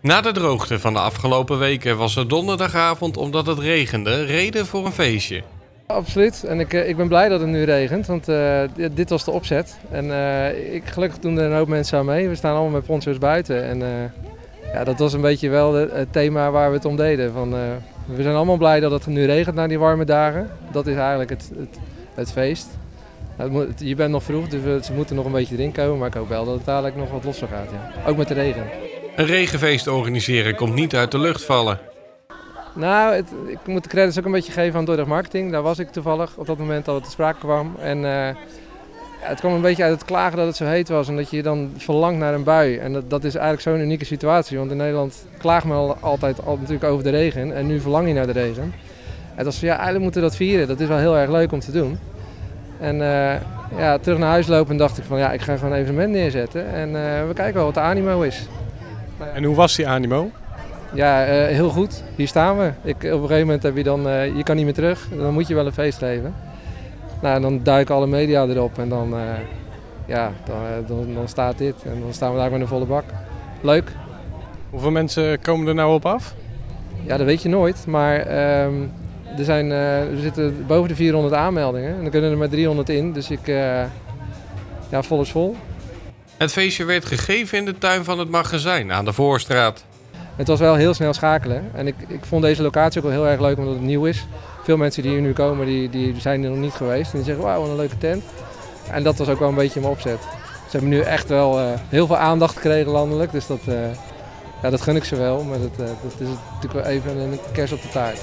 Na de droogte van de afgelopen weken was er donderdagavond, omdat het regende, reden voor een feestje. Absoluut. En ik, eh, ik ben blij dat het nu regent, want eh, dit, was de opzet. En eh, ik, gelukkig doen er een hoop mensen aan mee. We staan allemaal met poncho's buiten. En ja, dat was een beetje wel het thema waar we het om deden. Van, we zijn allemaal blij dat het nu regent na die warme dagen. Dat is eigenlijk het, het, het feest. Nou, het je bent nog vroeg, dus we- ze moeten nog een beetje erin komen. Maar ik hoop wel dat het dadelijk nog wat losser gaat. Ja. Ook met de regen. Een regenfeest organiseren komt niet uit de lucht vallen. Nou, het, ik moet de credits ook een beetje geven aan Dordrecht Marketing. Daar was ik toevallig op dat moment dat het te sprake kwam. En eh, het kwam een beetje uit het klagen dat het zo heet was en dat je dan verlangt naar een bui. En dat, dat is eigenlijk zo'n unieke situatie, want in Nederland klaagt men al, altijd al, natuurlijk over de regen en nu verlang je naar de regen. En dat van, ja, eigenlijk moeten we dat vieren. Dat is wel heel erg leuk om te doen. En eh, ja, terug naar huis lopen en dacht ik van, ja, ik ga gewoon een evenement neerzetten. En eh, we kijken wel wat de animo is. En hoe was die animo? Ja, eh, heel goed. Hier staan we. Ik, op een gegeven moment heb je dan, eh, je kan niet meer terug. Dan moet je wel een feest geven. Nou, en dan duiken alle media erop en dan, eh, ja, dan, dan, dan staat dit. En dan staan we daar met een volle bak. Leuk. Hoeveel mensen komen er nou op af? Ja, dat weet je nooit. Maar ehm, er, zijn, er zitten boven de 400 aanmeldingen. En dan kunnen er maar 300 in. Dus ik, ja, vol is vol. Het feestje werd gegeven in de tuin van het magazijn aan de Voorstraat. Het was wel heel snel schakelen. En ik, ik vond deze locatie ook wel heel erg leuk omdat het nieuw is. Veel mensen die hier nu komen, die, die zijn er nog niet geweest. En die zeggen, wauw, wat een leuke tent. En dat was ook wel een beetje mijn opzet. Ze hebben nu echt wel eh, heel veel aandacht gekregen landelijk. Dus dat, eh, ja, dat gun ik ze wel. Maar dat, eh, dat is natuurlijk wel even een kers op de taart.